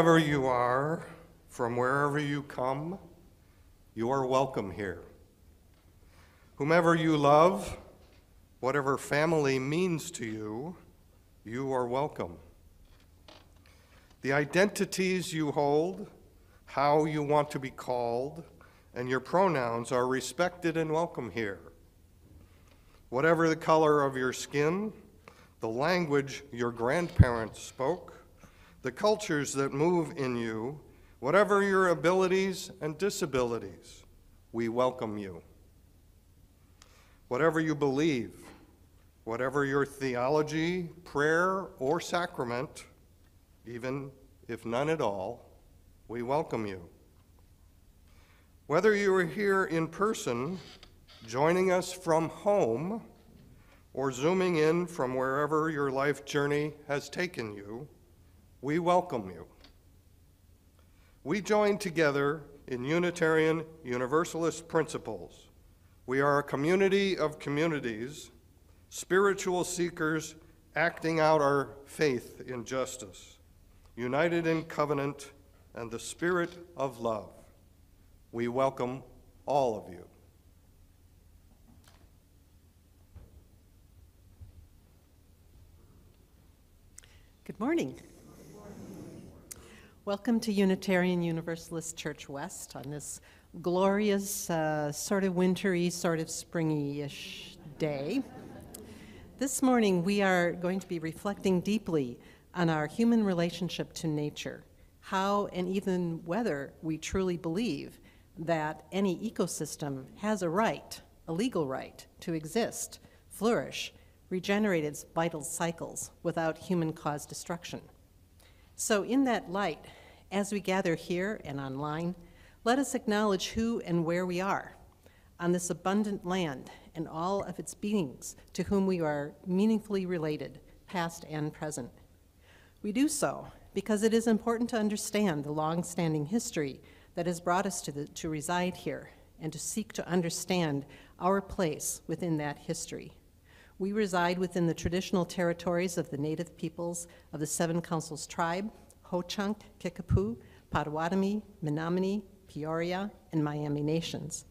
Whoever you are, from wherever you come, you are welcome here. Whomever you love, whatever family means to you, you are welcome. The identities you hold, how you want to be called, and your pronouns are respected and welcome here. Whatever the color of your skin, the language your grandparents spoke, the cultures that move in you, whatever your abilities and disabilities, we welcome you. Whatever you believe, whatever your theology, prayer, or sacrament, even if none at all, we welcome you. Whether you are here in person, joining us from home, or zooming in from wherever your life journey has taken you, we welcome you. We join together in Unitarian Universalist principles. We are a community of communities, spiritual seekers acting out our faith in justice, united in covenant and the spirit of love. We welcome all of you. Good morning. Welcome to Unitarian Universalist Church West on this glorious, uh, sort of wintry, sort of springy ish day. This morning, we are going to be reflecting deeply on our human relationship to nature, how and even whether we truly believe that any ecosystem has a right, a legal right, to exist, flourish, regenerate its vital cycles without human caused destruction. So, in that light, as we gather here and online, let us acknowledge who and where we are on this abundant land and all of its beings to whom we are meaningfully related, past and present. We do so because it is important to understand the long standing history that has brought us to, the, to reside here and to seek to understand our place within that history. We reside within the traditional territories of the native peoples of the Seven Councils tribe, Ho-Chunk, Kickapoo, Potawatomi, Menominee, Peoria, and Miami nations.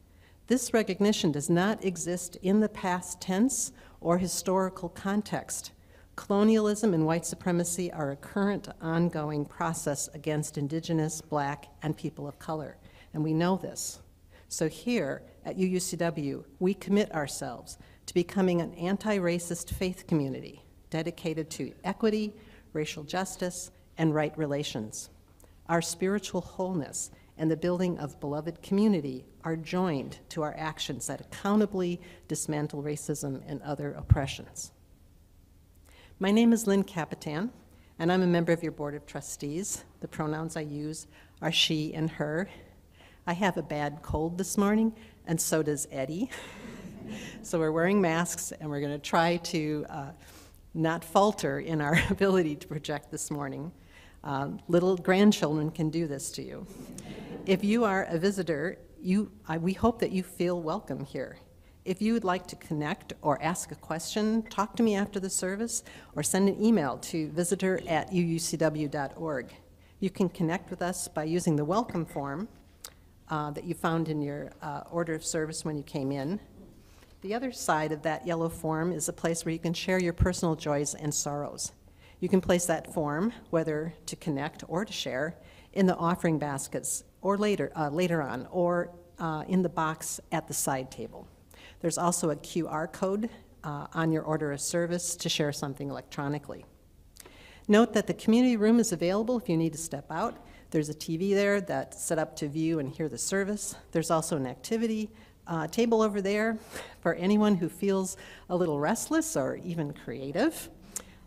This recognition does not exist in the past tense or historical context. Colonialism and white supremacy are a current, ongoing process against indigenous, black, and people of color, and we know this. So here at UUCW, we commit ourselves to becoming an anti racist faith community dedicated to equity, racial justice, and right relations. Our spiritual wholeness and the building of beloved community are joined to our actions that accountably dismantle racism and other oppressions. My name is Lynn Capitan, and I'm a member of your Board of Trustees. The pronouns I use are she and her. I have a bad cold this morning, and so does Eddee. so we're wearing masks and we're going to try to uh, not falter in our ability to project this morning. Uh, little grandchildren can do this to you. If you are a visitor, you, I, we hope that you feel welcome here. If you would like to connect or ask a question, talk to me after the service or send an email to visitor at uucw.org. You can connect with us by using the welcome form uh, that you found in your uh, order of service when you came in. The other side of that yellow form is a place where you can share your personal joys and sorrows. You can place that form, whether to connect or to share, in the offering baskets or later, uh, later on, or uh, in the box at the side table. There's also a QR code uh, on your order of service to share something electronically. Note that the community room is available if you need to step out. There's a TV there that's set up to view and hear the service. There's also an activity uh, table over there for anyone who feels a little restless or even creative.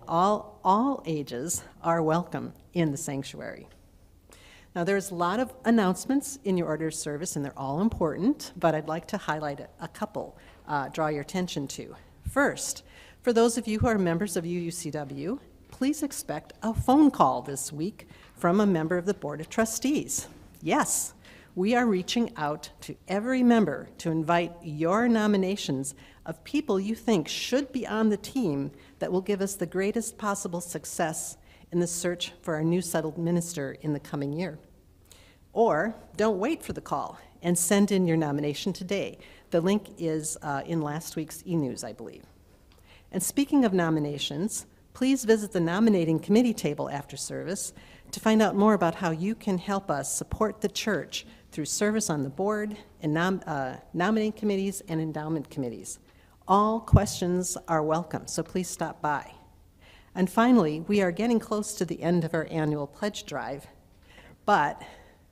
All, all ages are welcome in the sanctuary. Now, there's a lot of announcements in your order of service, and they're all important, but I'd like to highlight a couple, uh, draw your attention to. First, for those of you who are members of UUCW, please expect a phone call this week from a member of the Board of Trustees. Yes, we are reaching out to every member to invite your nominations of people you think should be on the team that will give us the greatest possible success in the search for our new settled minister in the coming year. Or don't wait for the call and send in your nomination today. The link is uh, in last week's e news, I believe. And speaking of nominations, please visit the nominating committee table after service to find out more about how you can help us support the church through service on the board and nom- uh, nominating committees and endowment committees. All questions are welcome, so please stop by. And finally, we are getting close to the end of our annual pledge drive, but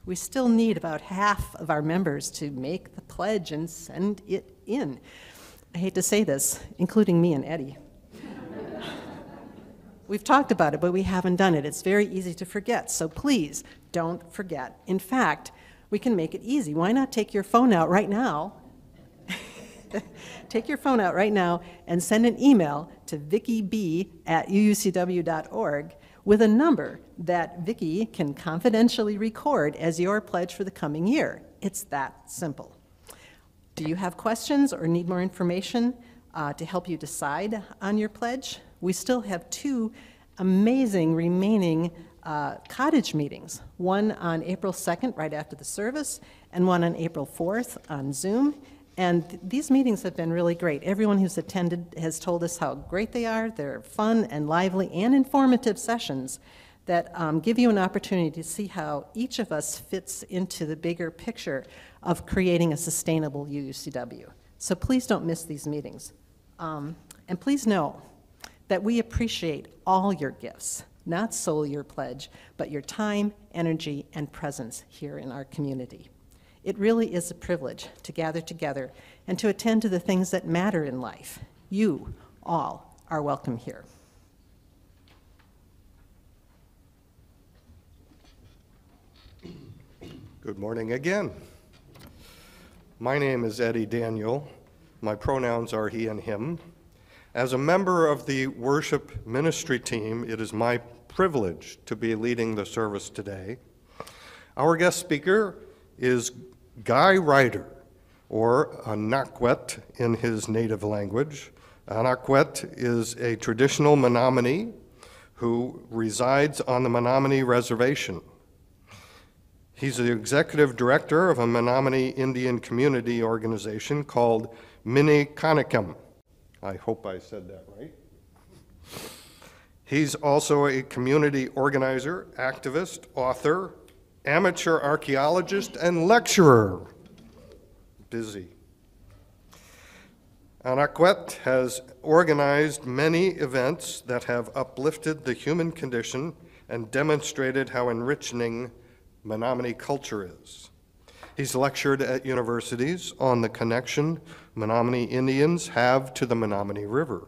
we still need about half of our members to make the pledge and send it in. I hate to say this, including me and Eddee. We've talked about it, but we haven't done it. It's very easy to forget, so please don't forget. In fact, we can make it easy. Why not take your phone out right now? take your phone out right now and send an email to vickyb at uucw.org with a number that Vicki can confidentially record as your pledge for the coming year. It's that simple. Do you have questions or need more information uh, to help you decide on your pledge? We still have two amazing remaining uh, cottage meetings one on April 2nd, right after the service, and one on April 4th on Zoom. And th- these meetings have been really great. Everyone who's attended has told us how great they are. They're fun and lively and informative sessions that um, give you an opportunity to see how each of us fits into the bigger picture of creating a sustainable UUCW. So please don't miss these meetings. Um, and please know that we appreciate all your gifts, not solely your pledge, but your time, energy, and presence here in our community. It really is a privilege to gather together and to attend to the things that matter in life. You all are welcome here. Good morning again. My name is Eddee Daniel. My pronouns are he and him. As a member of the worship ministry team, it is my privilege to be leading the service today. Our guest speaker is Guy Reiter, or Anahkwet in his native language. Anahkwet is a traditional Menominee who resides on the Menominee Reservation. He's the executive director of a Menominee Indian community organization called Menikahnaehkem. I hope I said that right. He's also a community organizer, activist, author, amateur archaeologist, and lecturer. Busy. Anahkwet has organized many events that have uplifted the human condition and demonstrated how enriching Menominee culture is. He's lectured at universities on the connection Menominee Indians have to the Menominee River.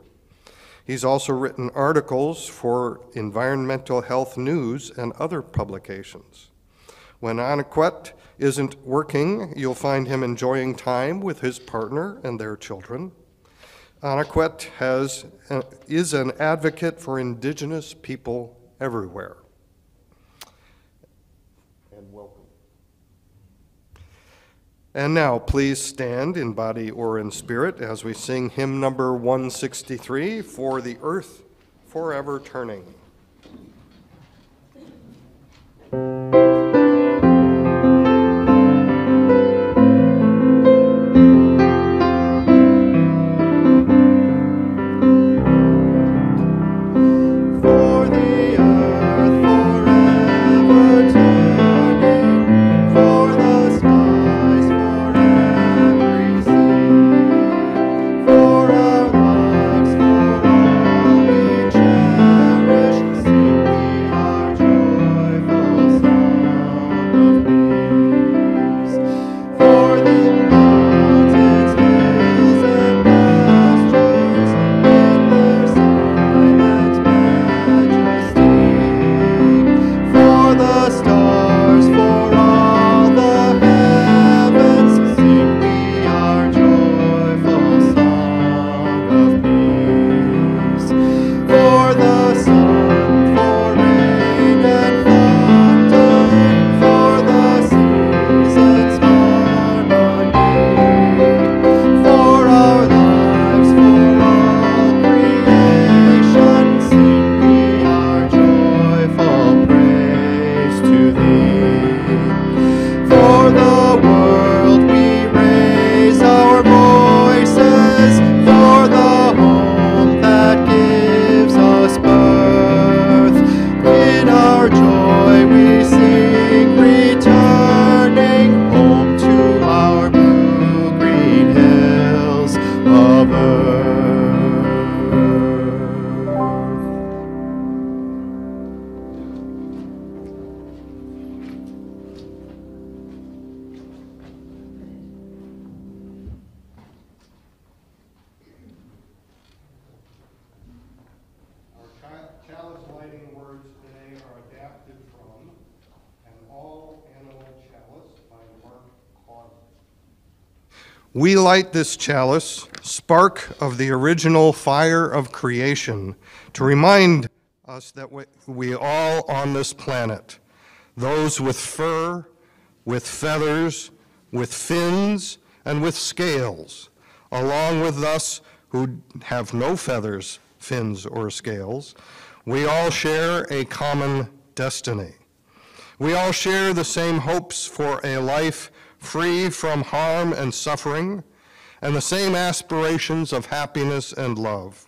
He's also written articles for environmental health news and other publications. When Anahkwet isn't working, you'll find him enjoying time with his partner and their children. Anahkwet has, uh, is an advocate for indigenous people everywhere. And welcome. And now, please stand in body or in spirit as we sing hymn number 163 for the earth forever turning. We light this chalice, spark of the original fire of creation, to remind us that we, all on this planet, those with fur, with feathers, with fins, and with scales, along with us who have no feathers, fins, or scales, we all share a common destiny. We all share the same hopes for a life free from harm and suffering, and the same aspirations of happiness and love,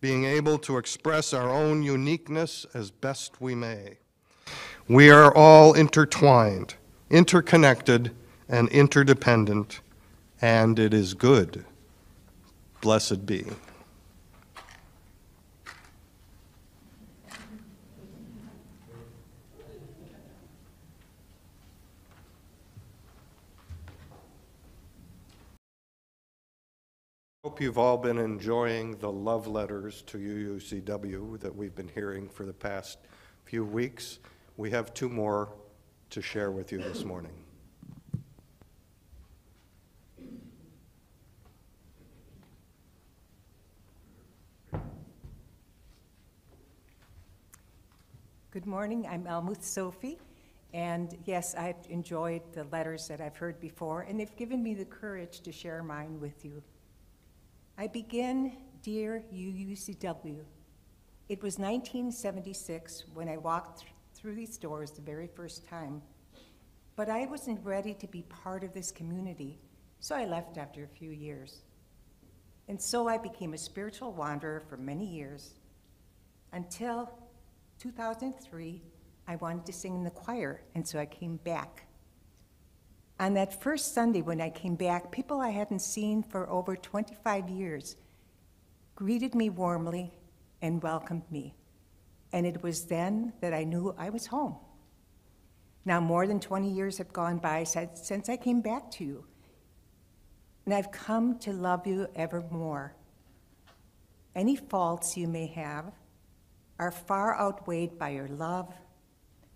being able to express our own uniqueness as best we may. We are all intertwined, interconnected, and interdependent, and it is good. Blessed be. I hope you've all been enjoying the love letters to UUCW that we've been hearing for the past few weeks. We have two more to share with you this morning. Good morning, I'm Elmuth Sophie, and yes, I've enjoyed the letters that I've heard before, and they've given me the courage to share mine with you. I begin, dear UUCW. It was 1976 when I walked th- through these doors the very first time, but I wasn't ready to be part of this community, so I left after a few years. And so I became a spiritual wanderer for many years until 2003, I wanted to sing in the choir, and so I came back. On that first Sunday when I came back, people I hadn't seen for over 25 years greeted me warmly and welcomed me. And it was then that I knew I was home. Now, more than 20 years have gone by since I came back to you, and I've come to love you evermore. Any faults you may have, are far outweighed by your love,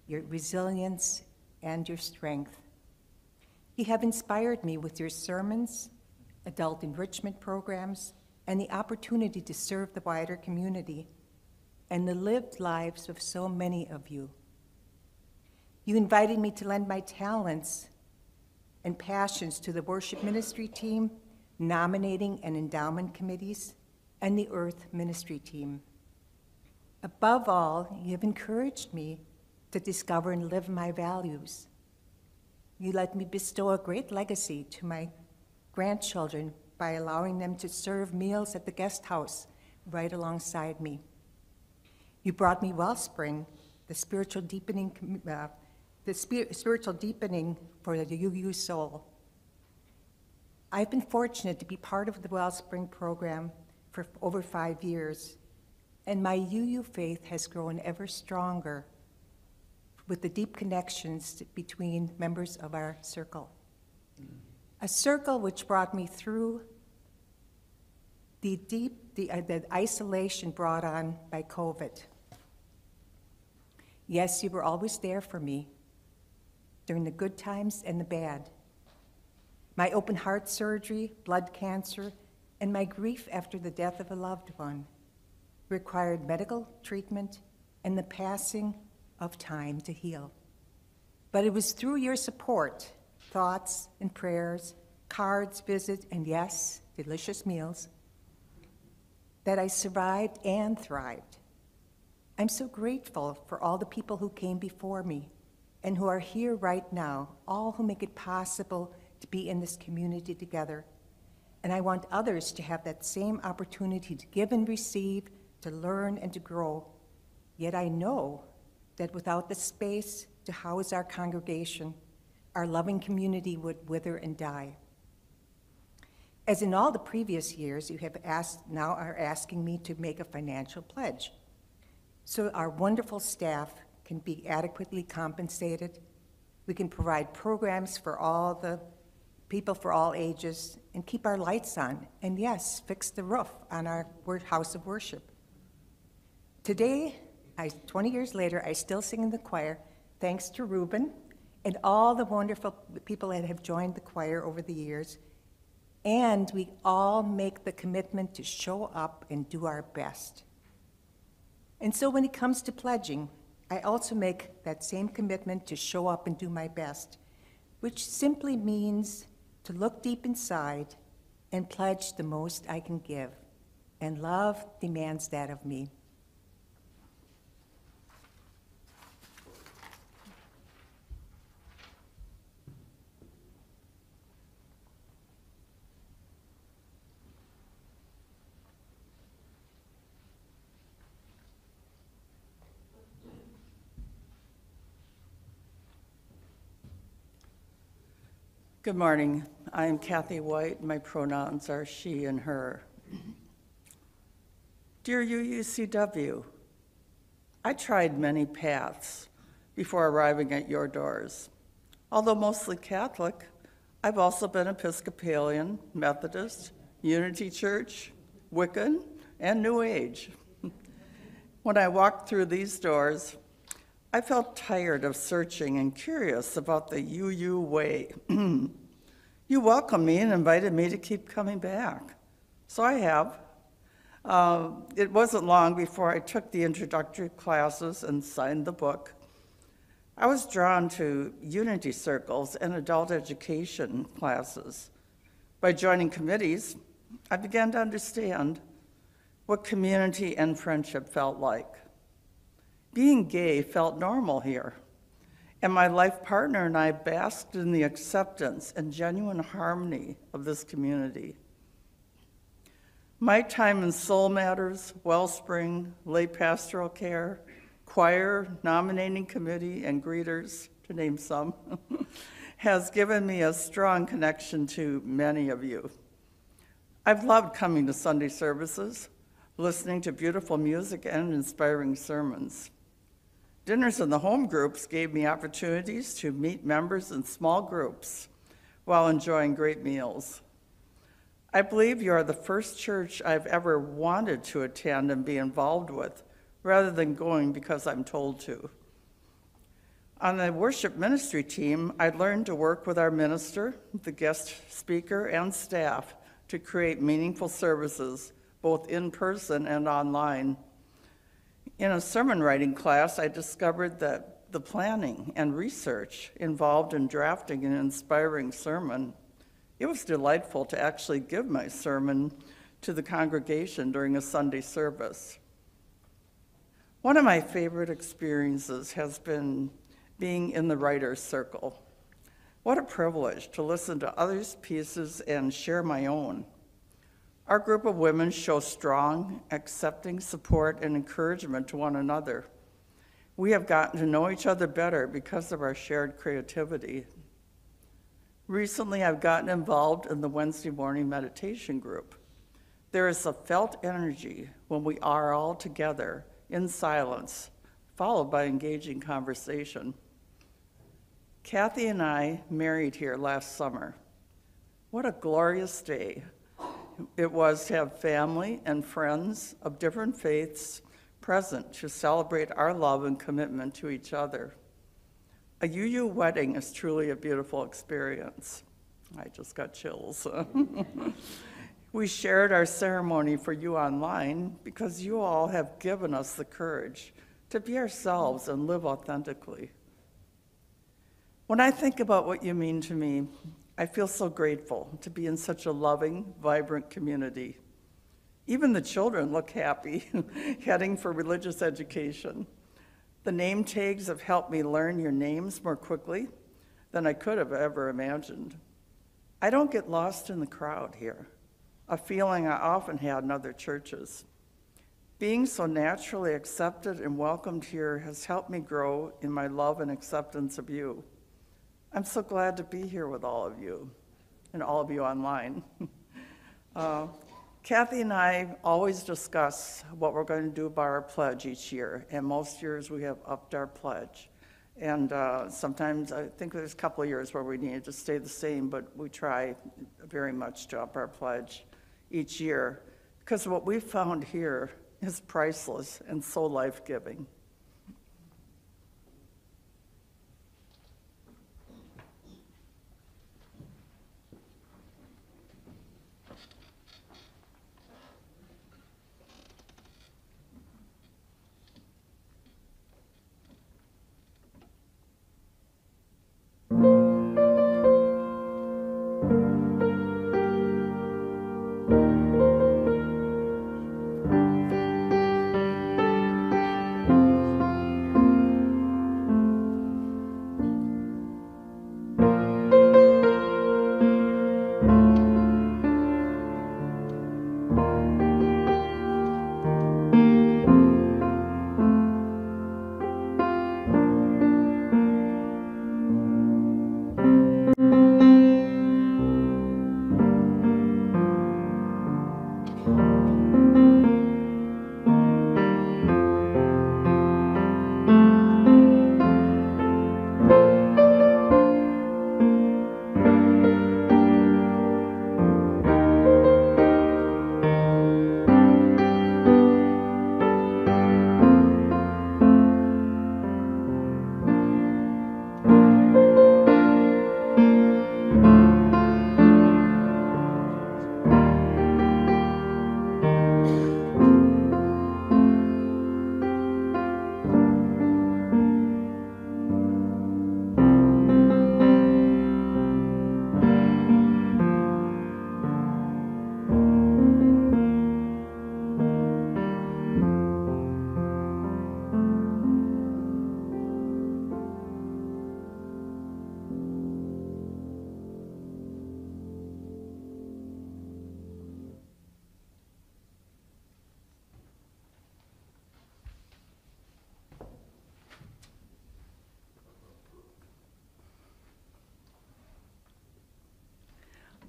your resilience, and your strength. You have inspired me with your sermons, adult enrichment programs, and the opportunity to serve the wider community, and the lived lives of so many of you. You invited me to lend my talents and passions to the worship ministry team, nominating and endowment committees, and the Earth ministry team. Above all, you have encouraged me to discover and live my values. You let me bestow a great legacy to my grandchildren by allowing them to serve meals at the guest house right alongside me. You brought me Wellspring, the spiritual deepening, uh, the spir- spiritual deepening for the UU soul. I've been fortunate to be part of the Wellspring program for over five years, and my UU faith has grown ever stronger with the deep connections between members of our circle. A circle which brought me through the deep, the, uh, the isolation brought on by COVID. Yes, you were always there for me during the good times and the bad. My open heart surgery, blood cancer, and my grief after the death of a loved one required medical treatment and the passing of time to heal. But it was through your support, thoughts and prayers, cards, visits, and yes, delicious meals, that I survived and thrived. I'm so grateful for all the people who came before me and who are here right now, all who make it possible to be in this community together. And I want others to have that same opportunity to give and receive, to learn and to grow. Yet I know that without the space to house our congregation, our loving community would wither and die. As in all the previous years, you have asked, now are asking me to make a financial pledge. So our wonderful staff can be adequately compensated. We can provide programs for all the people for all ages and keep our lights on. And yes, fix the roof on our house of worship. Today, I, 20 years later, I still sing in the choir, thanks to Reuben and all the wonderful people that have joined the choir over the years. and we all make the commitment to show up and do our best. And so when it comes to pledging, I also make that same commitment to show up and do my best, which simply means to look deep inside and pledge the most I can give. And love demands that of me. Good morning. I am Kathy White. My pronouns are she and her. Dear UUCW, I tried many paths before arriving at your doors. Although mostly Catholic, I've also been Episcopalian, Methodist, Unity Church, Wiccan, and New Age. When I walked through these doors, I felt tired of searching and curious about the UU way. you welcomed me and invited me to keep coming back. So I have. Uh, it wasn't long before I took the introductory classes and signed the book. I was drawn to unity circles and adult education classes. By joining committees, I began to understand what community and friendship felt like. Being gay felt normal here, and my life partner and I basked in the acceptance and genuine harmony of this community. My time in Soul Matters, Wellspring, lay pastoral care, choir, nominating committee, and greeters, to name some, has given me a strong connection to many of you. I've loved coming to Sunday services, listening to beautiful music and inspiring sermons. Dinners in the home groups gave me opportunities to meet members in small groups while enjoying great meals. I believe you are the first church I've ever wanted to attend and be involved with, rather than going because I'm told to. On the worship ministry team, I learned to work with our minister, the guest speaker, and staff to create meaningful services, both in person and online. In a sermon writing class, I discovered that the planning and research involved in drafting an inspiring sermon, it was delightful to actually give my sermon to the congregation during a Sunday service. One of my favorite experiences has been being in the writer's circle. What a privilege to listen to others' pieces and share my own. Our group of women show strong, accepting support and encouragement to one another. We have gotten to know each other better because of our shared creativity. Recently, I've gotten involved in the Wednesday morning meditation group. There is a felt energy when we are all together in silence, followed by engaging conversation. Kathy and I married here last summer. What a glorious day it was to have family and friends of different faiths present to celebrate our love and commitment to each other. A UU wedding is truly a beautiful experience. I just got chills. we shared our ceremony for you online because you all have given us the courage to be ourselves and live authentically. When I think about what you mean to me, I feel so grateful to be in such a loving, vibrant community. Even the children look happy, heading for religious education. The name tags have helped me learn your names more quickly than I could have ever imagined. I don't get lost in the crowd here, a feeling I often had in other churches. Being so naturally accepted and welcomed here has helped me grow in my love and acceptance of you. I'm so glad to be here with all of you and all of you online. uh, Kathy and I always discuss what we're going to do about our pledge each year, and most years we have upped our pledge. And uh, sometimes I think there's a couple of years where we need to stay the same, but we try very much to up our pledge each year because what we found here is priceless and so life giving.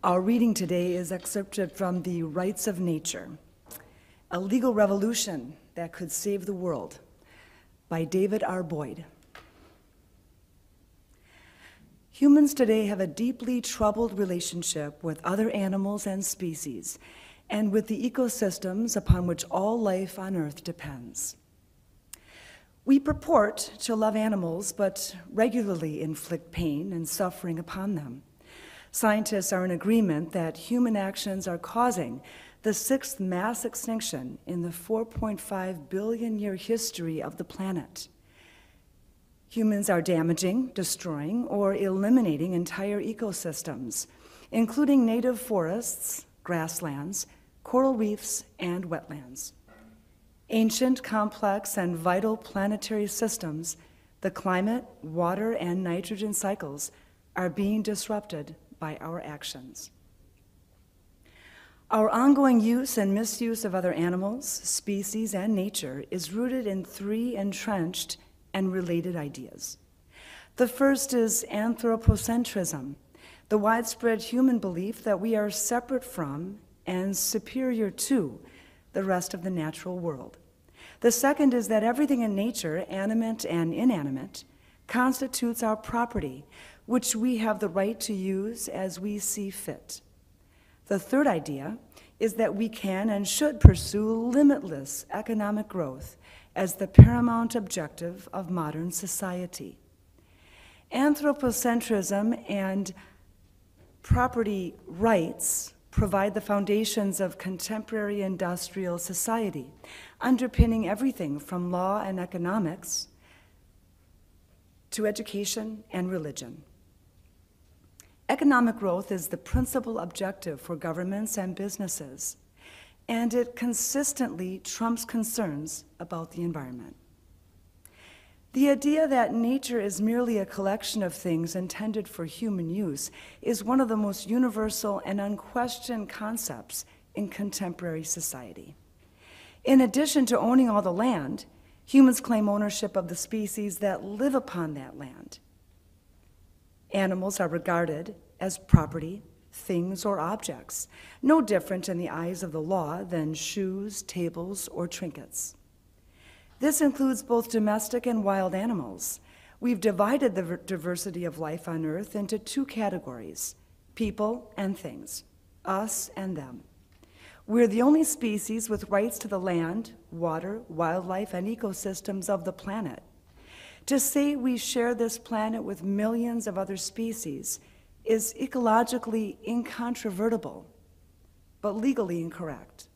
Our reading today is excerpted from The Rights of Nature, a legal revolution that could save the world by David R. Boyd. Humans today have a deeply troubled relationship with other animals and species and with the ecosystems upon which all life on Earth depends. We purport to love animals, but regularly inflict pain and suffering upon them. Scientists are in agreement that human actions are causing the sixth mass extinction in the 4.5 billion year history of the planet. Humans are damaging, destroying, or eliminating entire ecosystems, including native forests, grasslands, coral reefs, and wetlands. Ancient, complex, and vital planetary systems, the climate, water, and nitrogen cycles are being disrupted by our actions. Our ongoing use and misuse of other animals, species, and nature is rooted in three entrenched and related ideas. The first is anthropocentrism, the widespread human belief that we are separate from and superior to the rest of the natural world. The second is that everything in nature, animate and inanimate, constitutes our property, which we have the right to use as we see fit. The third idea is that we can and should pursue limitless economic growth as the paramount objective of modern society. Anthropocentrism and property rights provide the foundations of contemporary industrial society, underpinning everything from law and economics to education and religion. Economic growth is the principal objective for governments and businesses, and it consistently trumps concerns about the environment. The idea that nature is merely a collection of things intended for human use is one of the most universal and unquestioned concepts in contemporary society. In addition to owning all the land, humans claim ownership of the species that live upon that land. Animals are regarded as property, things, or objects, no different in the eyes of the law than shoes, tables, or trinkets. This includes both domestic and wild animals. We've divided the diversity of life on Earth into two categories people and things, us and them. We're the only species with rights to the land, water, wildlife, and ecosystems of the planet. To say we share this planet with millions of other species is ecologically incontrovertible, but legally incorrect.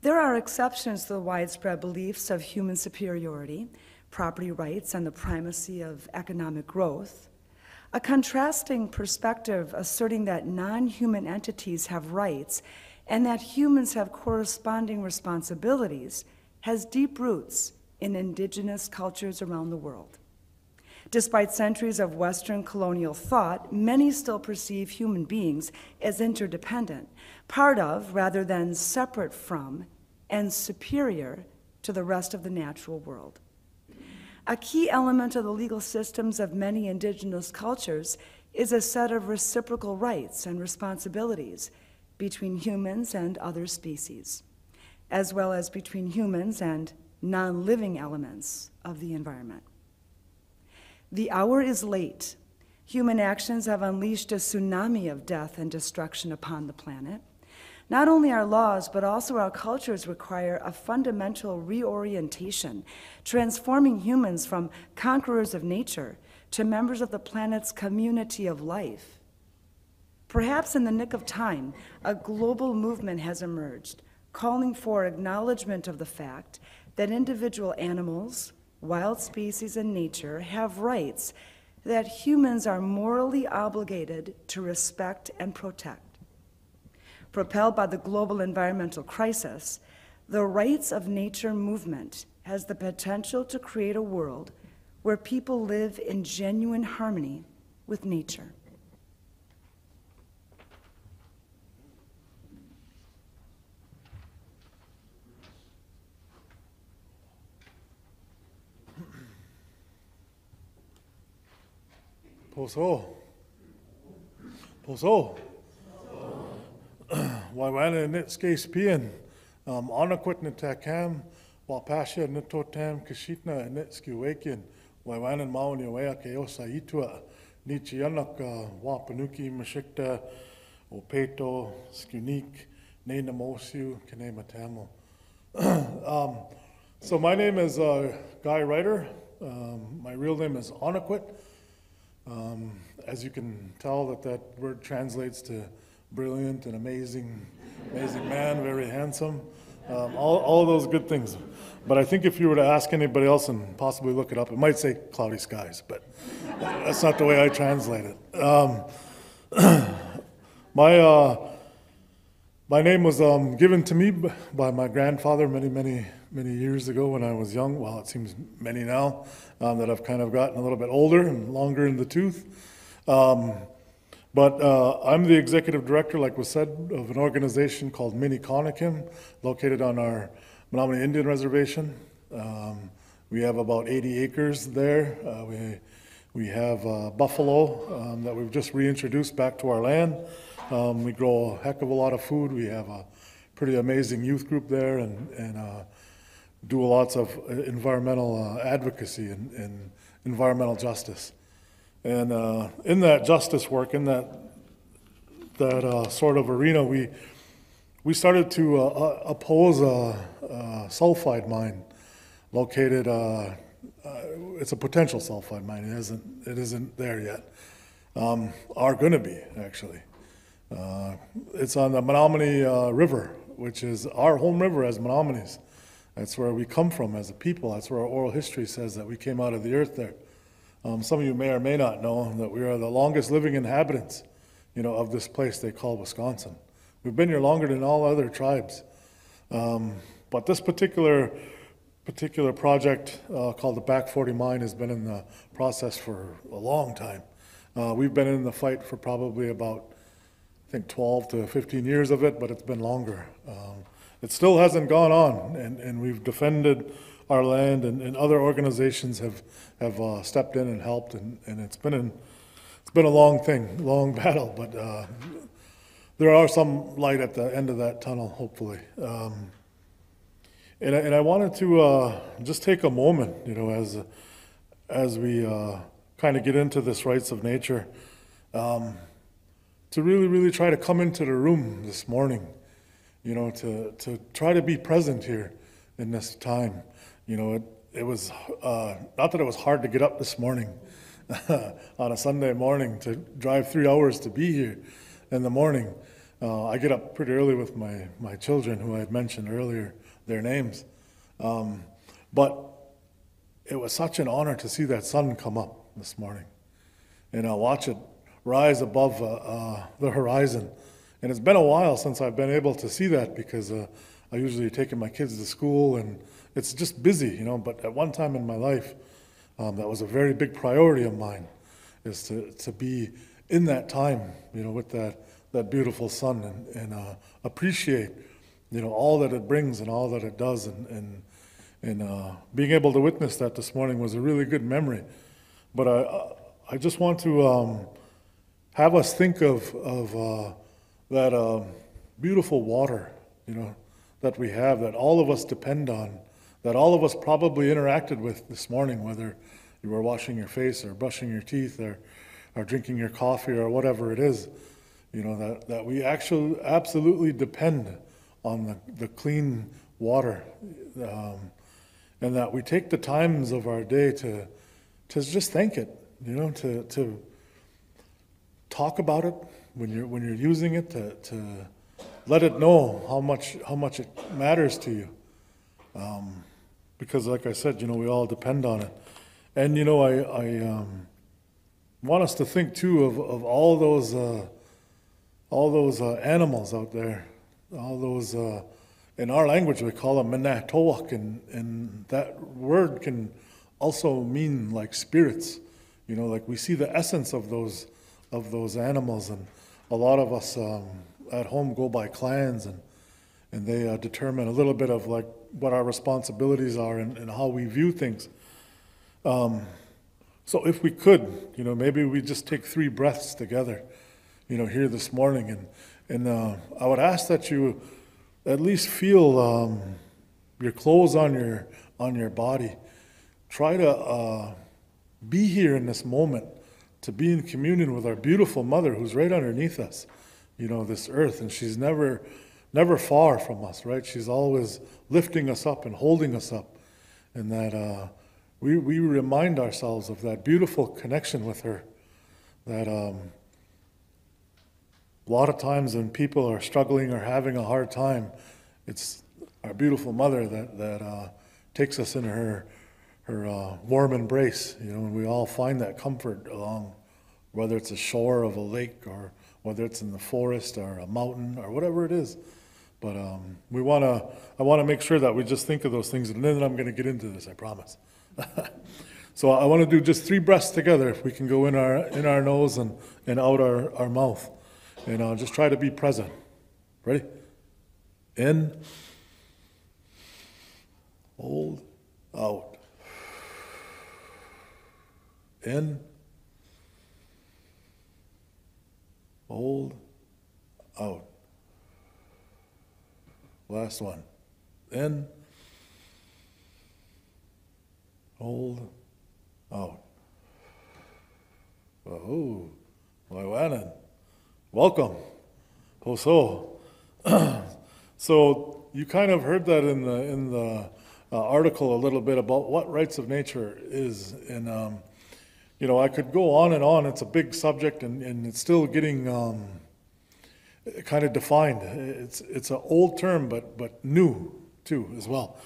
There are exceptions to the widespread beliefs of human superiority, property rights, and the primacy of economic growth. A contrasting perspective asserting that non human entities have rights and that humans have corresponding responsibilities has deep roots in indigenous cultures around the world. Despite centuries of Western colonial thought, many still perceive human beings as interdependent, part of rather than separate from, and superior to the rest of the natural world. A key element of the legal systems of many indigenous cultures is a set of reciprocal rights and responsibilities between humans and other species, as well as between humans and non living elements of the environment. The hour is late. Human actions have unleashed a tsunami of death and destruction upon the planet. Not only our laws, but also our cultures require a fundamental reorientation, transforming humans from conquerors of nature to members of the planet's community of life. Perhaps in the nick of time, a global movement has emerged, calling for acknowledgement of the fact that individual animals, wild species, and nature have rights that humans are morally obligated to respect and protect. Propelled by the global environmental crisis, the Rights of Nature movement has the potential to create a world where people live in genuine harmony with nature. 보소. Poso. Waiwana nitskes pian. Um, anakwit nitakam. Wapasha nitotam kashitna nitskiwakian. Waiwana mauni wea keosa itua. Wapanuki mashikta. Opeto, skunik, nena mosiu, kene matamo. Um, so my name is uh, Guy Reiter. Um, my real name is Anahkwet. Um, as you can tell, that that word translates to brilliant and amazing, amazing man, very handsome, um, all, all those good things. But I think if you were to ask anybody else and possibly look it up, it might say cloudy skies, but that's not the way I translate it. Um, my uh, my name was um, given to me by my grandfather many, many, many years ago when I was young. Well, it seems many now um, that I've kind of gotten a little bit older and longer in the tooth. Um, but uh, I'm the executive director, like was said, of an organization called Menikahnaehkem, located on our Menominee Indian Reservation. Um, we have about 80 acres there. Uh, we we have uh, buffalo um, that we've just reintroduced back to our land. Um, we grow a heck of a lot of food. We have a pretty amazing youth group there and, and uh, do lots of uh, environmental uh, advocacy and, and environmental justice. And uh, in that justice work, in that, that uh, sort of arena, we, we started to uh, oppose a, a sulfide mine located, it's a potential sulfide mine, it isn't, it isn't there yet. Um, Are gonna be, actually. Uh, It's on the Menominee uh, River, which is our home river as Menominees. That's where we come from as a people, that's where our oral history says that we came out of the earth there. Um, Some of you may or may not know that we are the longest living inhabitants, you know, of this place they call Wisconsin. We've been here longer than all other tribes. Um, But this particular, particular project uh, called the Back 40 Mine has been in the process for a long time. Uh, We've been in the fight for probably about, think, 12 to 15 years of it, but it's been longer. Um, It still hasn't gone on, and, and we've defended our land, and, and other organizations have, have uh, stepped in and helped, and, and it's been, an, it's been a long thing, long battle, but uh, there are some light at the end of that tunnel, hopefully. Um, and I, and I wanted to uh, just take a moment, you know, as as we uh, kind of get into this rights of nature, um, to really, really try to come into the room this morning, you know, to to try to be present here in this time. You know, it it was uh, not that it was hard to get up this morning on a Sunday morning to drive three hours to be here in the morning. Uh, I get up pretty early with my, my children, who I had mentioned earlier, their names. Um, but it was such an honor to see that sun come up this morning and I watch it rise above uh, uh, the horizon. And it's been a while since I've been able to see that because uh, I usually taking my kids to school and it's just busy, you know. But at one time in my life, um, that was a very big priority of mine, is to, to be in that time, you know, with that, that beautiful sun and, and uh, appreciate, you know, all that it brings and all that it does. And, and, and uh, being able to witness that this morning was a really good memory. But I, I just want to um, have us think of, of uh, that um, beautiful water, you know, that we have, that all of us depend on, that all of us probably interacted with this morning, whether you were washing your face or brushing your teeth or, or drinking your coffee or whatever it is, you know, that, that we actually absolutely depend on the, the clean water. Um, and that we take the times of our day to, to just thank it, you know, to, to talk about it when you're, when you're using it, to, to let it know how much, how much it matters to you. Um, because like I said, you know, we all depend on it. And, you know, I, I um, want us to think too of, of all those, uh, all those uh, animals out there, all those, uh, in our language, we call them Manatowak and, and that word can also mean like spirits. You know, like we see the essence of those, of those animals, and a lot of us um, at home go by clans, and, and they uh, determine a little bit of like what our responsibilities are and, and how we view things. Um, so if we could, you know, maybe we just take three breaths together you know, here this morning. And, and uh, I would ask that you at least feel um, your clothes on your, on your body. Try to uh, be here in this moment, to be in communion with our beautiful mother who's right underneath us, you know, this earth. And she's never, never far from us, right? She's always lifting us up and holding us up. And that uh, we, we remind ourselves of that beautiful connection with her. That um, a lot of times when people are struggling or having a hard time, it's our beautiful mother that, that uh, takes us in her, her uh, warm embrace, you know, and we all find that comfort along, whether it's a shore of a lake or whether it's in the forest or a mountain or whatever it is. But um, we want to, I want to make sure that we just think of those things, and then I'm going to get into this, I promise. so I want to do just three breaths together. If we can go in our in our nose and, and out our, our mouth, and uh, just try to be present. Ready? In, hold, out. In, hold, out. Last one. In, hold, out. Oh, Waiwanan. Welcome. Hoso. so you kind of heard that in the in the uh, article a little bit about what rights of nature is, and um, you know I could go on and on. It's a big subject, and, and it's still getting um, kind of defined. It's it's an old term, but but new too as well.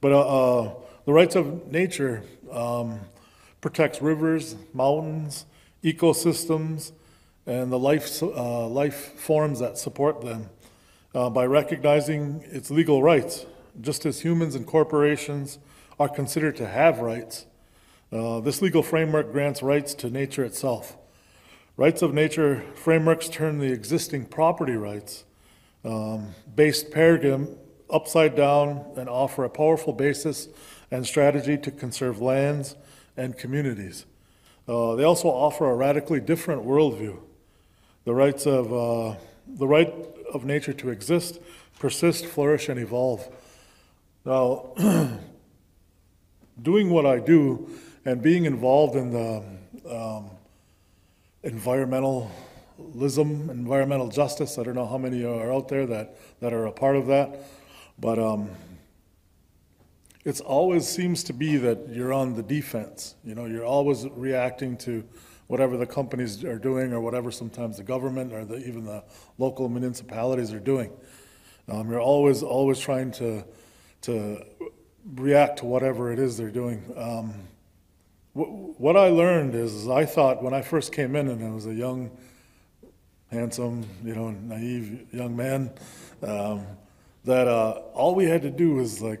But uh, uh, the rights of nature um, protects rivers, mountains, ecosystems, and the life uh, life forms that support them uh, by recognizing its legal rights, just as humans and corporations are considered to have rights. Uh, this legal framework grants rights to nature itself. Rights of nature frameworks turn the existing property rights um, based paradigm upside down and offer a powerful basis and strategy to conserve lands and communities. Uh, they also offer a radically different worldview. The rights of uh, the right of nature to exist, persist, flourish, and evolve. Now, doing what I do and being involved in the um, environmentalism, environmental justice. I don't know how many are out there that, that are a part of that, but um, it always seems to be that you're on the defense. You know, you're always reacting to whatever the companies are doing or whatever sometimes the government or the, even the local municipalities are doing. Um, you're always, always trying to, to react to whatever it is they're doing. Um, what I learned is, is, I thought when I first came in and I was a young, handsome, you know, naive young man, um, that uh, all we had to do was like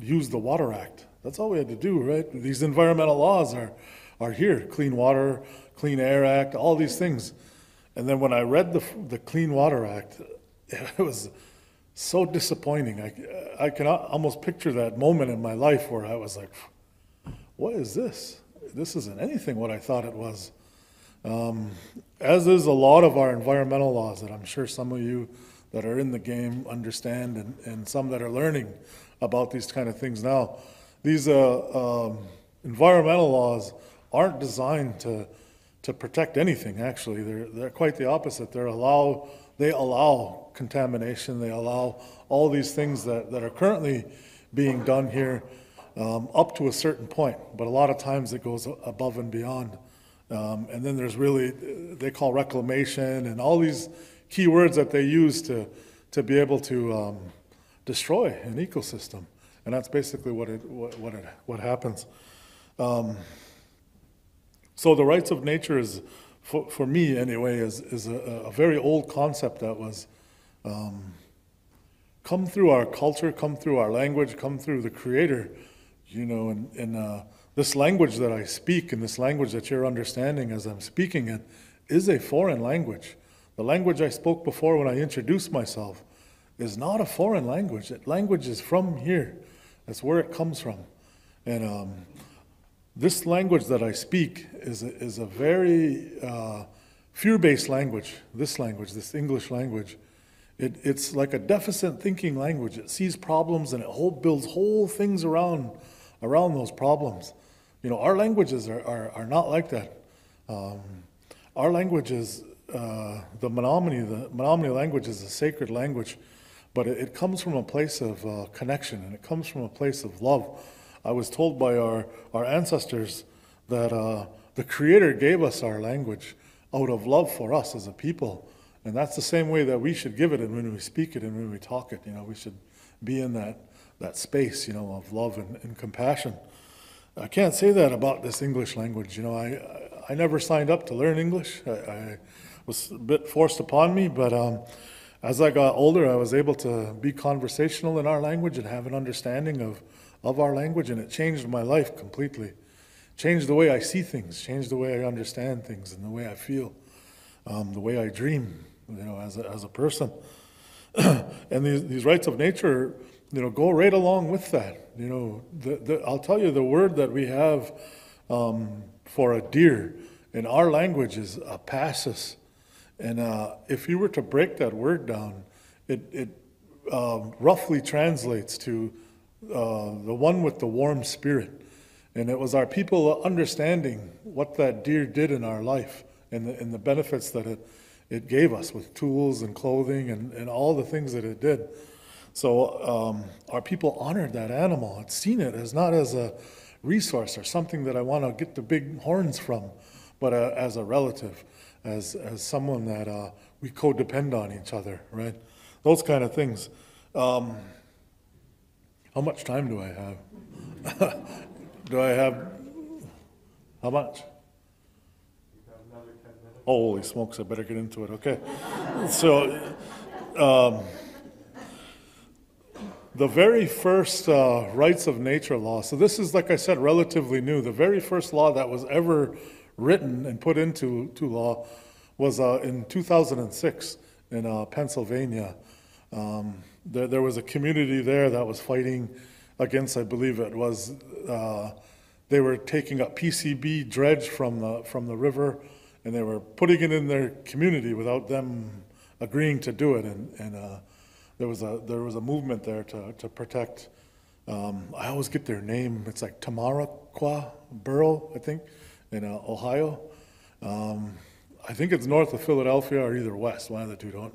use the Water Act. That's all we had to do, right? These environmental laws are, are here Clean Water, Clean Air Act, all these things. And then when I read the, the Clean Water Act, it was so disappointing. I, I can almost picture that moment in my life where I was like, what is this? This isn't anything what I thought it was. Um, as is a lot of our environmental laws that I'm sure some of you that are in the game understand, and, and some that are learning about these kind of things now. These uh, um, environmental laws aren't designed to to protect anything. Actually, they're they're quite the opposite. They allow they allow contamination. They allow all these things that, that are currently being done here um, up to a certain point, but a lot of times it goes above and beyond. Um, and then there's really, they call reclamation and all these key words that they use to, to be able to um, destroy an ecosystem. And that's basically what, it, what, it, what happens. Um, so the rights of nature is, for, for me anyway, is, is a, a very old concept that was um, come through our culture, come through our language, come through the Creator you know, and, and uh, this language that I speak and this language that you're understanding as I'm speaking it is a foreign language. The language I spoke before when I introduced myself is not a foreign language. That language is from here. That's where it comes from. And um, this language that I speak is a, is a very uh, fear-based language, this language, this English language, it, it's like a deficit thinking language. It sees problems and it whole, builds whole things around, around those problems. You know, our languages are, are, are not like that. Um, our language is, uh, the Menominee, the Menominee language is a sacred language, but it, it comes from a place of uh, connection and it comes from a place of love. I was told by our, our ancestors that uh, the Creator gave us our language out of love for us as a people. And that's the same way that we should give it and when we speak it and when we talk it. You know, we should be in that, that space, you know, of love and, and compassion. I can't say that about this English language. You know, I, I never signed up to learn English. I, I was a bit forced upon me, but um, as I got older, I was able to be conversational in our language and have an understanding of, of our language, and it changed my life completely. Changed the way I see things, changed the way I understand things, and the way I feel, um, the way I dream, you know, as a, as a person. and these, these rights of nature, you know, go right along with that. You know, the, the, I'll tell you the word that we have um, for a deer in our language is apassus. And uh, if you were to break that word down, it, it um, roughly translates to uh, the one with the warm spirit. And it was our people understanding what that deer did in our life and the, and the benefits that it, it gave us with tools and clothing and, and all the things that it did. So um, our people honored that animal and seen it as not as a resource or something that I want to get the big horns from, but uh, as a relative, as, as someone that uh, we co-depend on each other, right? Those kind of things. Um, how much time do I have? do I have, how much? Holy smokes, I better get into it, okay. So, um, the very first uh, rights of nature law, so this is, like I said, relatively new. The very first law that was ever written and put into to law was uh, in 2006 in uh, Pennsylvania. Um, there, there was a community there that was fighting against, I believe it was, uh, they were taking up PCB dredge from the, from the river and they were putting it in their community without them agreeing to do it. And, and uh, there was a there was a movement there to to protect. Um, I always get their name. It's like Tamaraquah Borough, I think, in uh, Ohio. Um, I think it's north of Philadelphia or either west. One of the two. Don't.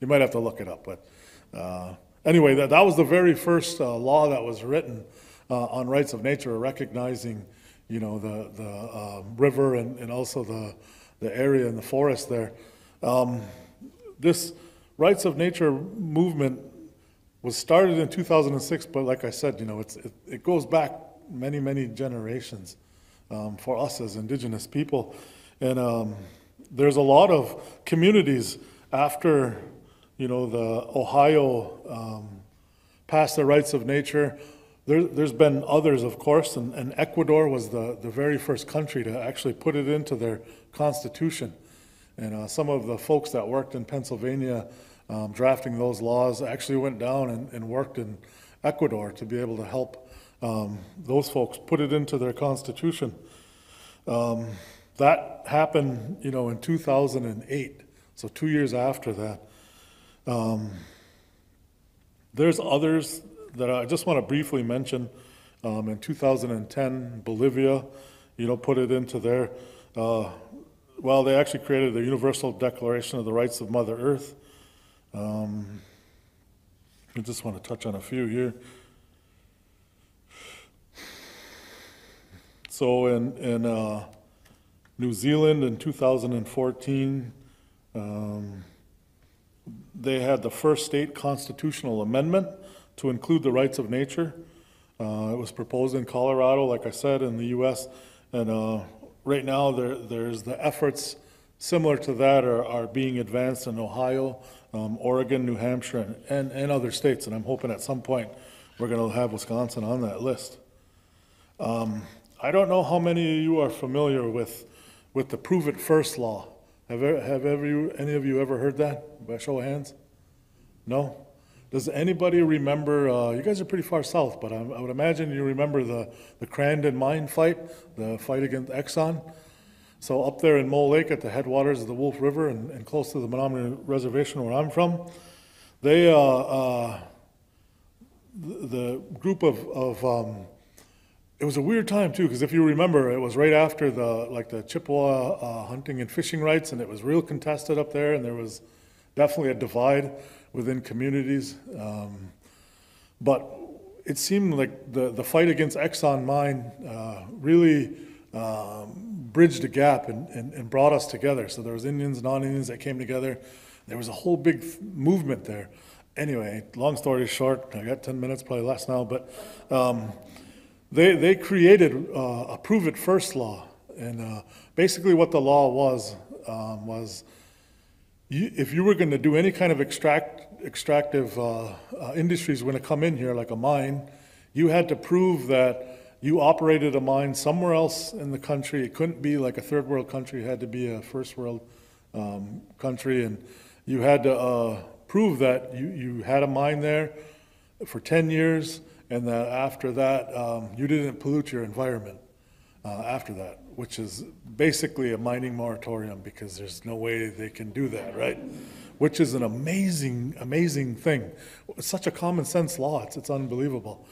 You might have to look it up, but uh, anyway, that that was the very first uh, law that was written uh, on rights of nature, recognizing, you know, the the um, river and, and also the the area and the forest there. Um, this rights of nature movement was started in 2006, but like I said, you know, it's, it, it goes back many, many generations um, for us as indigenous people. And um, there's a lot of communities after, you know, the Ohio um, passed the rights of nature. There, there's been others, of course, and, and Ecuador was the, the very first country to actually put it into their constitution. And uh, some of the folks that worked in Pennsylvania um, drafting those laws actually went down and, and, worked in Ecuador to be able to help um, those folks put it into their constitution. Um, that happened, you know, in 2008, so two years after that. Um, there's others that I just want to briefly mention. Um, in 2010, Bolivia, you know, put it into their uh, well, they actually created the Universal Declaration of the Rights of Mother Earth. Um, I just want to touch on a few here. So in, in uh, New Zealand in 2014, um, they had the first state constitutional amendment to include the rights of nature. Uh, it was proposed in Colorado, like I said, in the U.S., and uh, right now, there, there's the efforts similar to that are, are being advanced in Ohio, um, Oregon, New Hampshire, and, and, and other states. And I'm hoping at some point we're going to have Wisconsin on that list. Um, I don't know how many of you are familiar with, with the Prove It First law. Have, have ever any of you ever heard that? By show of hands? No? Does anybody remember, uh, you guys are pretty far south, but I, I would imagine you remember the, the Crandon mine fight, the fight against Exxon? So up there in Mole Lake at the headwaters of the Wolf River and, and close to the Menominee Reservation where I'm from, they, uh, uh, the, the group of, of, um, it was a weird time too, because if you remember, it was right after the, like the Chippewa, uh, hunting and fishing rights, and it was real contested up there, and there was definitely a divide within communities. Um, but it seemed like the, the fight against Exxon mine uh, really um, bridged a gap and, and, and brought us together. So there was Indians, non-Indians that came together. There was a whole big movement there. Anyway, long story short, I got 10 minutes, probably less now, but um, they, they created uh, a prove it first law. And uh, basically what the law was, um, was you, if you were going to do any kind of extract, extractive uh, uh, industries when it come in here, like a mine, you had to prove that you operated a mine somewhere else in the country. It couldn't be like a third world country; it had to be a first world um, country, and you had to uh, prove that you, you had a mine there for 10 years, and that after that um, you didn't pollute your environment uh, after that, which is basically a mining moratorium because there's no way they can do that, right? Which is an amazing, amazing thing. It's such a common sense law, it's, it's unbelievable.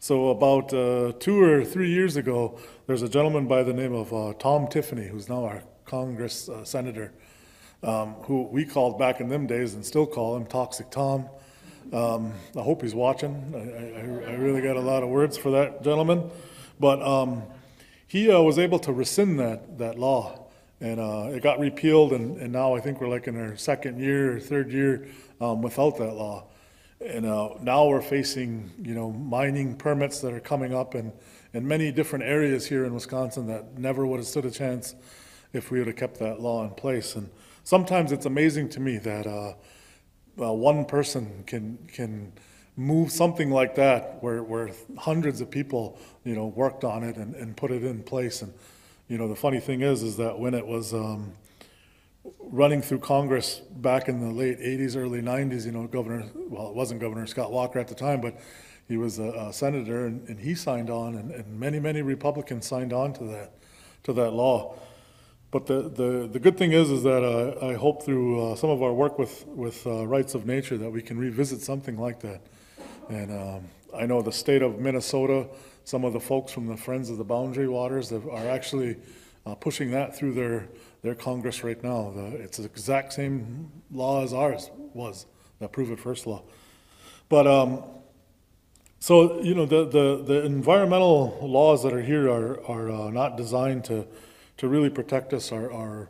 So, about uh, two or three years ago, there's a gentleman by the name of uh, Tom Tiffany, who's now our Congress uh, senator, um, who we called back in them days and still call him Toxic Tom. Um, I hope he's watching. I, I, I really got a lot of words for that gentleman. But um, he uh, was able to rescind that, that law. And uh, it got repealed, and, and now I think we're like in our second year or third year um, without that law. And uh, now we're facing, you know, mining permits that are coming up in, in many different areas here in Wisconsin that never would have stood a chance if we would have kept that law in place. And sometimes it's amazing to me that uh, uh, one person can can move something like that where, where hundreds of people you know worked on it and, and put it in place and you know the funny thing is is that when it was um, running through Congress back in the late 80s early 90s you know governor well it wasn't governor Scott Walker at the time but he was a, a senator and, and he signed on and, and many many Republicans signed on to that to that law but the, the, the good thing is, is that uh, I hope through uh, some of our work with, with uh, Rights of Nature that we can revisit something like that. And um, I know the state of Minnesota, some of the folks from the Friends of the Boundary Waters have- are actually uh, pushing that through their, their Congress right now. The- It's the exact same law as ours was, the Prove It First law. But um, so, you know, the, the, the environmental laws that are here are, are uh, not designed to, to really protect us or, or,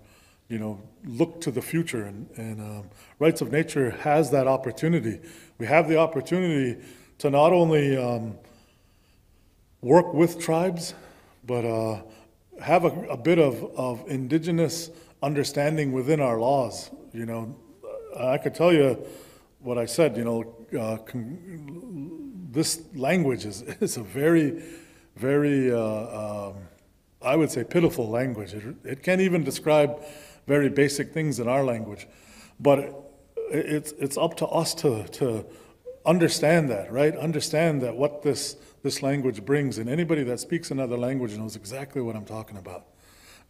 you know, look to the future. And, and um, Rights of Nature has that opportunity. We have the opportunity to not only um, work with tribes, but uh, have a, a bit of, of indigenous understanding within our laws. You know, I could tell you what I said, you know, uh, con- this language is, is a very, very, uh, um, I would say pitiful language. It, it can't even describe very basic things in our language. But it, it's, it's up to us to, to understand that, right? Understand that what this, this language brings. And anybody that speaks another language knows exactly what I'm talking about.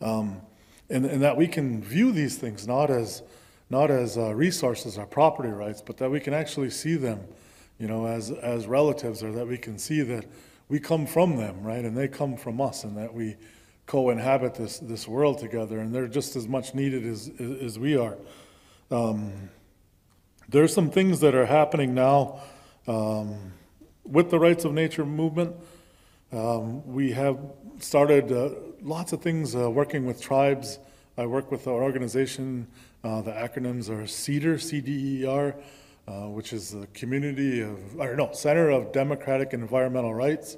Um, and, and that we can view these things not as, not as uh, resources or property rights, but that we can actually see them, you know, as, as relatives, or that we can see that we come from them, right? And they come from us, and that we co-inhabit this, this world together, and they're just as much needed as, as we are. Um, there's some things that are happening now um, with the rights of nature movement. Um, we have started uh, lots of things uh, working with tribes. I work with our organization. Uh, the acronyms are CEDAR, C-D-E-R, uh, which is the Community of, or no, Center of Democratic and Environmental Rights.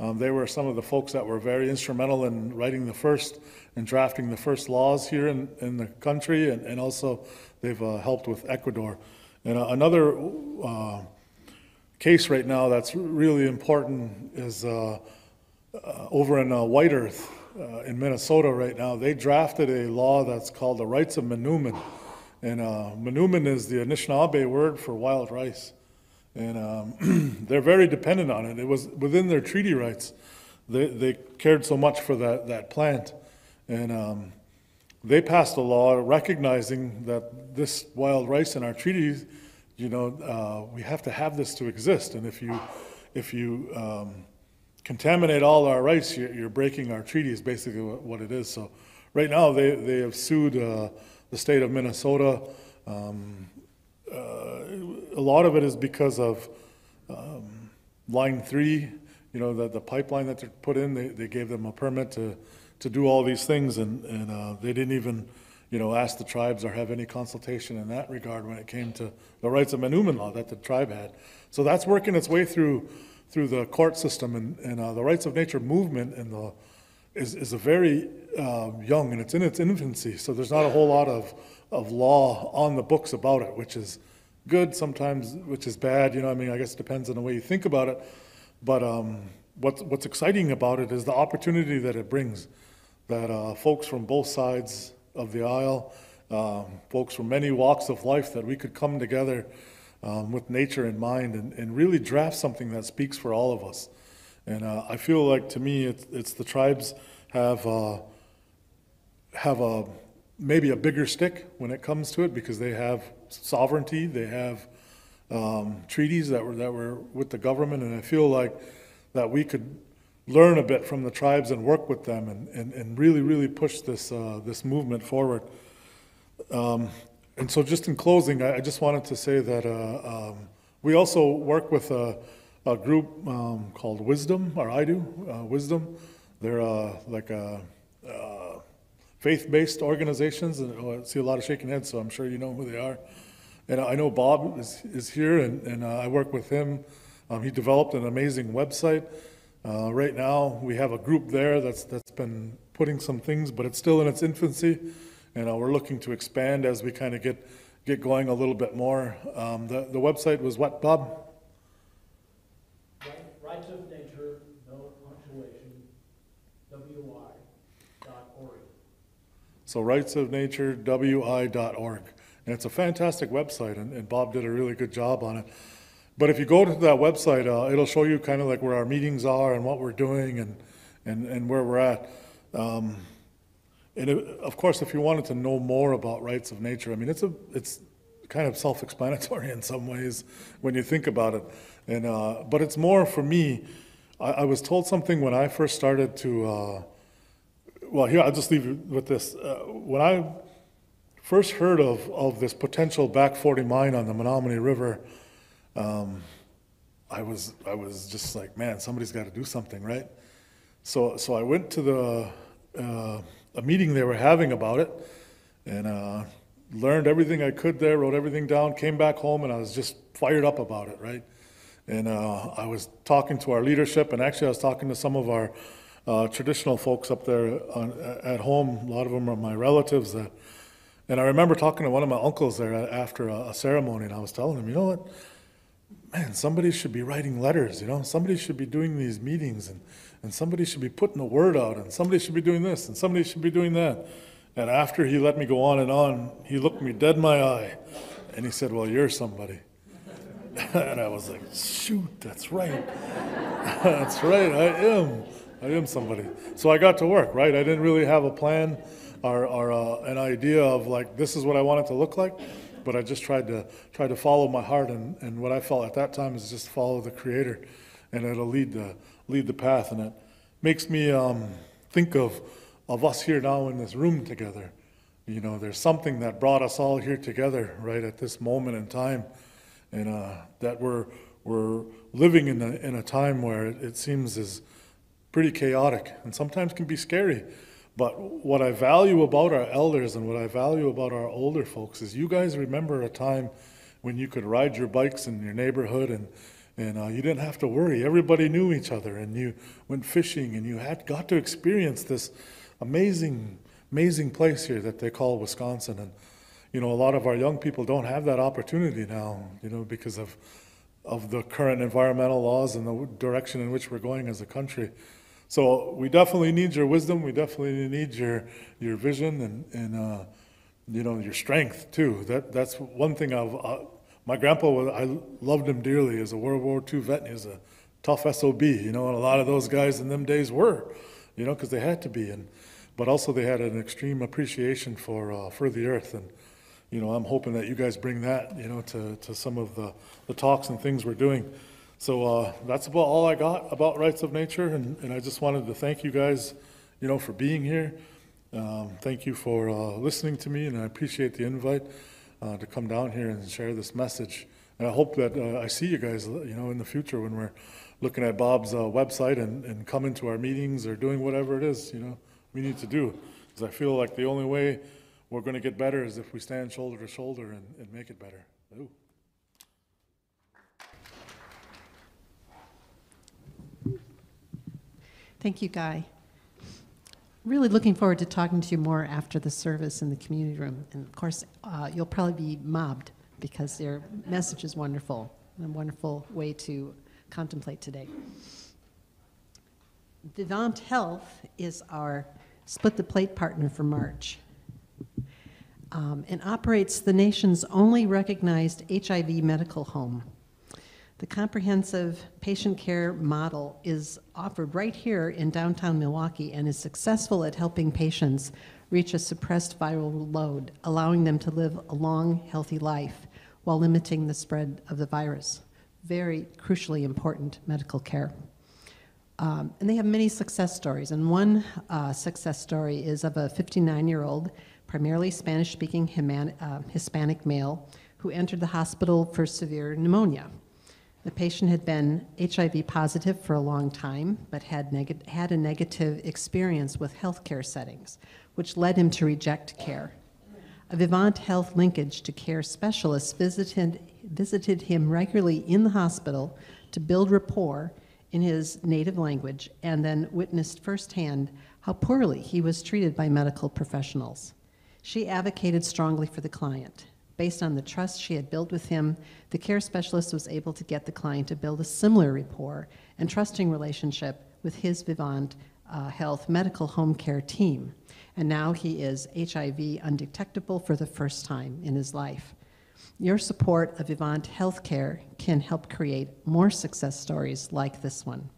Um, they were some of the folks that were very instrumental in writing the first and drafting the first laws here in, in the country, and, and also they've uh, helped with Ecuador. And uh, another case right now that's really important is uh, uh, over in uh, White Earth uh, in Minnesota right now. They drafted a law that's called the Rights of Manoomin. And uh, is the Anishinaabe word for wild rice. And um, they're very dependent on it. It was within their treaty rights. They, they cared so much for that, that plant. And um, they passed a law recognizing that this wild rice in our treaties, you know, uh, we have to have this to exist. And if you, if you um, contaminate all our rice, you're, you're breaking our treaty is basically what, what it is. So right now, they, they have sued uh, the state of Minnesota. Um, uh, a lot of it is because of um, line three, you know, the, the pipeline that they put in, they, they gave them a permit to, to do all these things and, and uh, they didn't even, you know, ask the tribes or have any consultation in that regard when it came to the rights of manoomin law that the tribe had. So that's working its way through, through the court system and, and uh, the rights of nature movement and the, is, is a very uh, young and it's in its infancy. So there's not a whole lot of, of law on the books about it, which is good sometimes, which is bad. You know, I mean, I guess it depends on the way you think about it. But um, what's, what's exciting about it is the opportunity that it brings. That uh, folks from both sides of the aisle, um, folks from many walks of life, that we could come together um, with nature in mind and, and really draft something that speaks for all of us. And uh, I feel like to me, it's, it's the tribes have uh, have a maybe a bigger stick when it comes to it because they have sovereignty, they have um, treaties that were that were with the government, and I feel like that we could learn a bit from the tribes and work with them and, and, and really really push this uh, this movement forward. Um, and so, just in closing, I, I just wanted to say that uh, um, we also work with a, a group um, called Wisdom, or I do, uh, Wisdom. They're uh, like a, uh, faith-based organizations, and oh, I see a lot of shaking heads, so I'm sure you know who they are. And I know Bob is, is here, and, and uh, I work with him. Um, he developed an amazing website. Uh, right now, we have a group there that's that's been putting some things, but it's still in its infancy, and uh, we're looking to expand as we kind of get get going a little bit more. Um, the the website was what, Bob? Right- Rights of Nature, no punctuation, org. So rightsofnature.wi.org. And it's a fantastic website, and, and Bob did a really good job on it. But if you go to that website, uh, it'll show you kind of like where our meetings are and what we're doing and, and, and where we're at. Um, and it, of course, if you wanted to know more about rights of nature, I mean, it's a, it's kind of self-explanatory in some ways when you think about it. And, uh, but it's more for me, I, I was told something when I first started to, uh, well, here, I'll just leave you with this. Uh, when I first heard of, of this potential back 40 mine on the Menominee River, um, I was, I was just like, man, somebody's got to do something, right? So, so I went to the, uh, a meeting they were having about it and uh, learned everything I could there, wrote everything down, came back home, and I was just fired up about it, right? And uh, I was talking to our leadership, and actually, I was talking to some of our uh, traditional folks up there on, at home. A lot of them are my relatives. That, and I remember talking to one of my uncles there after a, a ceremony, and I was telling him, you know what? Man, somebody should be writing letters, you know, somebody should be doing these meetings and, and somebody should be putting the word out and somebody should be doing this and somebody should be doing that. And after he let me go on and on, he looked me dead in my eye and he said, Well, you're somebody. and I was like, Shoot, that's right. that's right, I am. I am somebody. So I got to work, right? I didn't really have a plan or, or uh, an idea of like, this is what I want it to look like but I just tried to try to follow my heart, and, and what I felt at that time is just follow the Creator, and it'll lead the lead the path, and it makes me um, think of of us here now in this room together. You know, there's something that brought us all here together right at this moment in time, and uh, that we're we're living in a in a time where it, it seems is pretty chaotic and sometimes can be scary. But what I value about our elders and what I value about our older folks is you guys remember a time when you could ride your bikes in your neighborhood and and uh, you didn't have to worry. Everybody knew each other, and you went fishing, and you had got to experience this amazing, amazing place here that they call Wisconsin. And you know, a lot of our young people don't have that opportunity now, you know, because of of the current environmental laws and the direction in which we're going as a country. So we definitely need your wisdom. We definitely need your your vision and and uh, you know your strength too. That that's one thing I've. Uh, my grandpa was. I loved him dearly as a World War II vet. He was a tough sob. You know, and a lot of those guys in them days were, you know, because they had to be. And but also they had an extreme appreciation for, uh, for the earth. And, you know, I'm hoping that you guys bring that, you know, to, to some of the, the talks and things we're doing. So uh, that's about all I got about Rights of Nature, and, and I just wanted to thank you guys, you know, for being here. Um, thank you for uh, listening to me, and I appreciate the invite uh, to come down here and share this message. And I hope that uh, I see you guys, you know, in the future when we're looking at Bob's uh, website and, and coming to our meetings or doing whatever it is, you know, we need to do. Because I feel like the only way we're going to get better is if we stand shoulder to shoulder and, and make it better. Ooh. Thank you, Guy. Really looking forward to talking to you more after the service in the community room. And of course, uh, you'll probably be mobbed because your message is wonderful and a wonderful way to contemplate today. Vivent Health is our split the plate partner for March um, and operates the nation's only recognized HIV medical home. The comprehensive patient care model is offered right here in downtown Milwaukee and is successful at helping patients reach a suppressed viral load, allowing them to live a long, healthy life while limiting the spread of the virus. Very crucially important medical care. Um, and they have many success stories. And one uh, success story is of a 59 year old, primarily Spanish speaking uh, Hispanic male, who entered the hospital for severe pneumonia. The patient had been HIV positive for a long time, but had, had a negative experience with healthcare settings, which led him to reject care. A Vivent Health linkage to care specialists visited, visited him regularly in the hospital to build rapport in his native language and then witnessed firsthand how poorly he was treated by medical professionals. She advocated strongly for the client. Based on the trust she had built with him, the care specialist was able to get the client to build a similar rapport and trusting relationship with his Vivent uh, Health medical home care team. And now he is HIV undetectable for the first time in his life. Your support of Vivent Healthcare can help create more success stories like this one.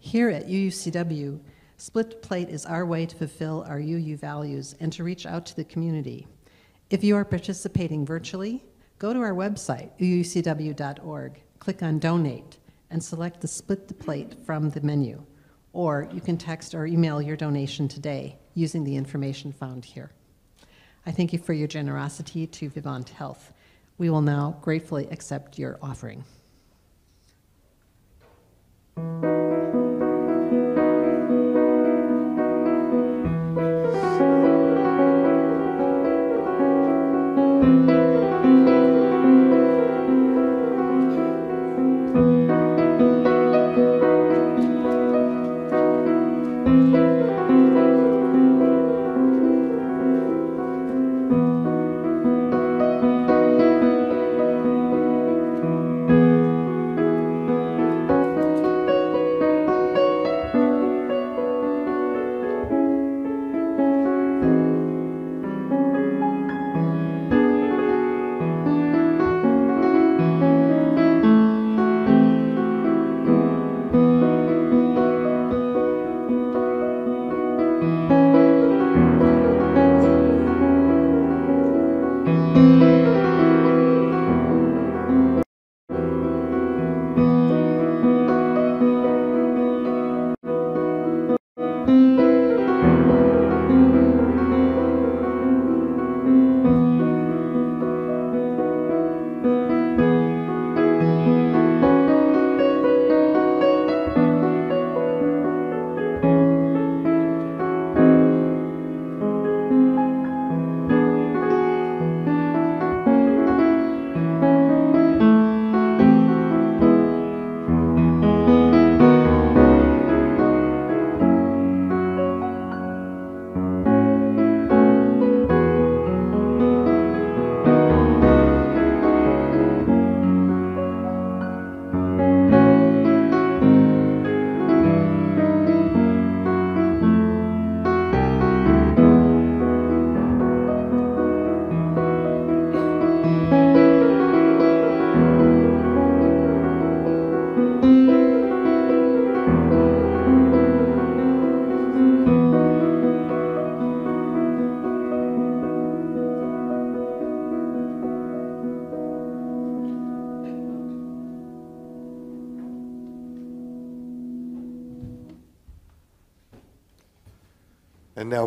Here at UUCW, Split Plate is our way to fulfill our UU values and to reach out to the community. If you are participating virtually, go to our website, uucw.org, click on Donate, and select the Split the Plate from the menu. Or you can text or email your donation today using the information found here. I thank you for your generosity to Vivent Health. We will now gratefully accept your offering.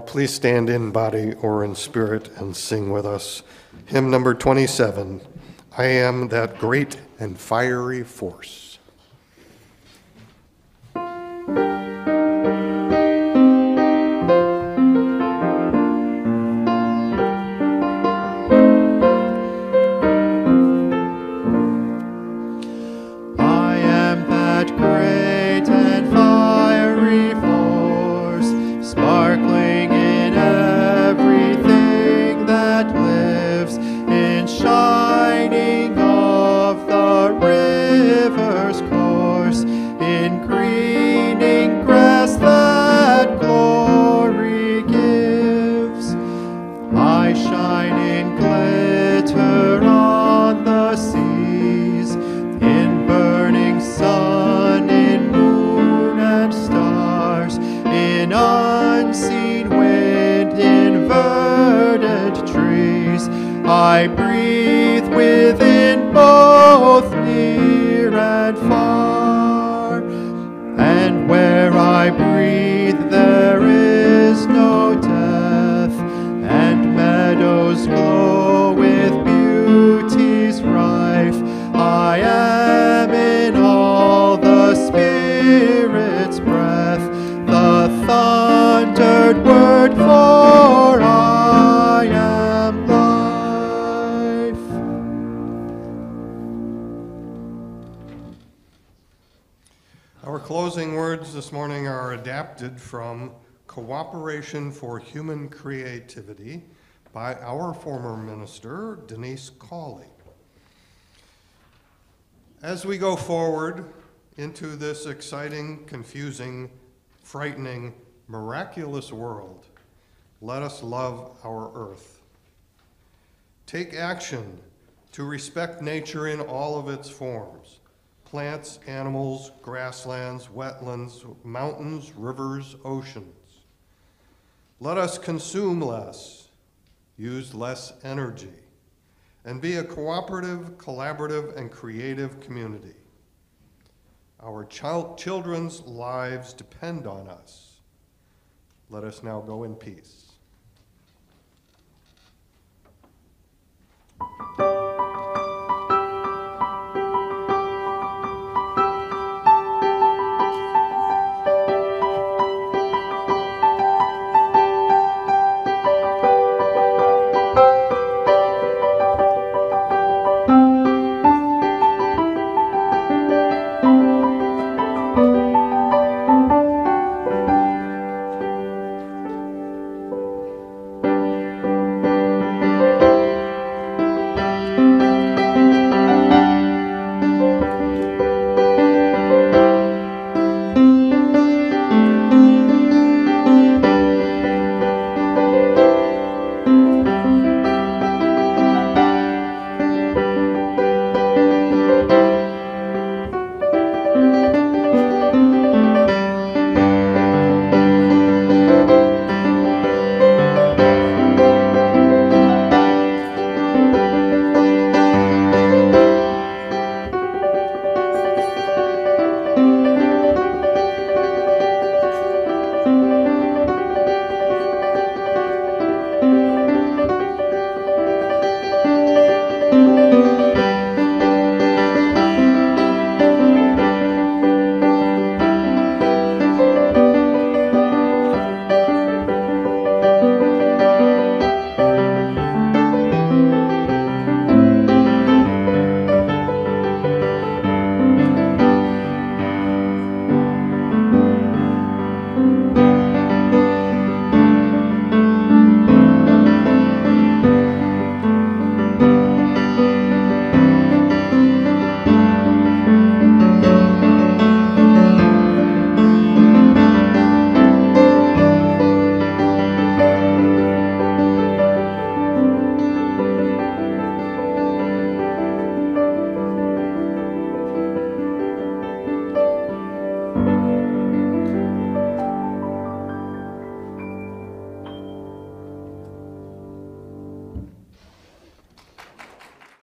Please stand in body or in spirit and sing with us. Hymn number 27 I am that great and fiery force. Adapted from Cooperation for Human Creativity by our former minister, Denise Cawley. As we go forward into this exciting, confusing, frightening, miraculous world, let us love our earth. Take action to respect nature in all of its forms plants, animals, grasslands, wetlands, mountains, rivers, oceans. Let us consume less, use less energy, and be a cooperative, collaborative, and creative community. Our child, children's lives depend on us. Let us now go in peace.